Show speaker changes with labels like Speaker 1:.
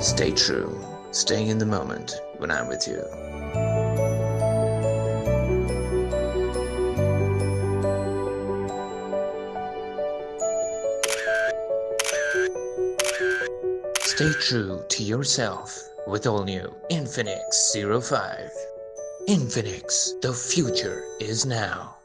Speaker 1: Stay true. staying in the moment when I'm with you. Stay true to yourself with all new Infinix Zero 5. Infinix, the future is now.